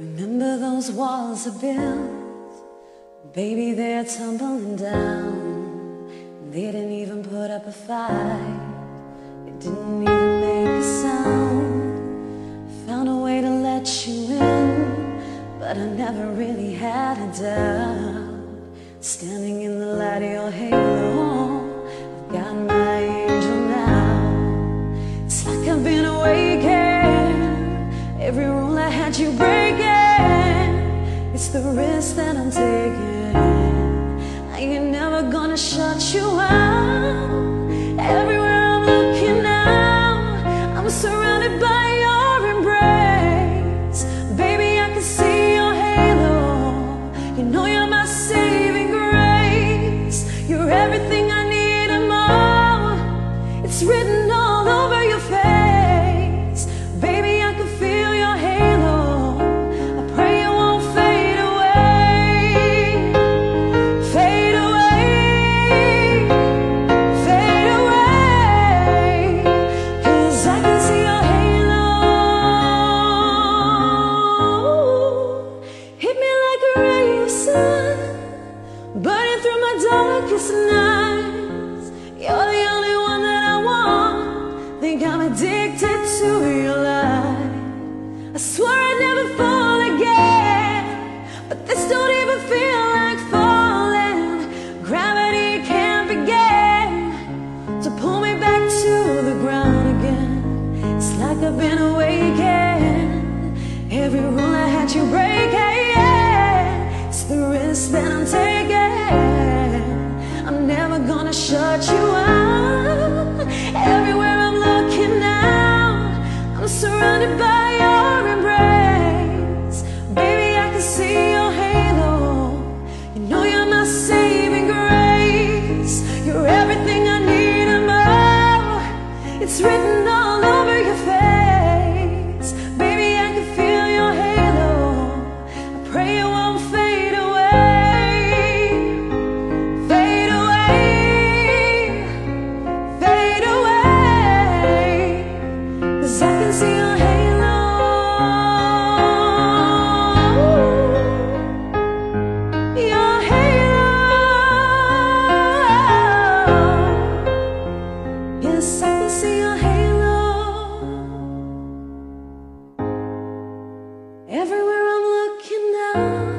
Remember those walls I built? Baby, they're tumbling down. They didn't even put up a fight. It didn't even make a sound. I found a way to let you in, but I never really had a doubt. Standing in the light of your halo, I've got my angel now. It's like I've been awakened. Every rule I had you breaking. It's the risk that I'm taking. I ain't never gonna shut you out. Everywhere I'm looking now, I'm surrounded by your embrace. Baby, I can see your halo. You know you're my saving grace. You're everything I need and more. It's written nights. You're the only one that I want. Think I'm addicted to your. I I'd never fall again. But this don't even feel like falling. Gravity can't begin to pull me back to the ground again. It's like I've been awakened. Every rule I had you breaking. Shut you out. Everywhere I'm looking now, I'm surrounded by your embrace. Baby, I can see your halo. You know you're my saving grace. You're everything I need and more. It's written looking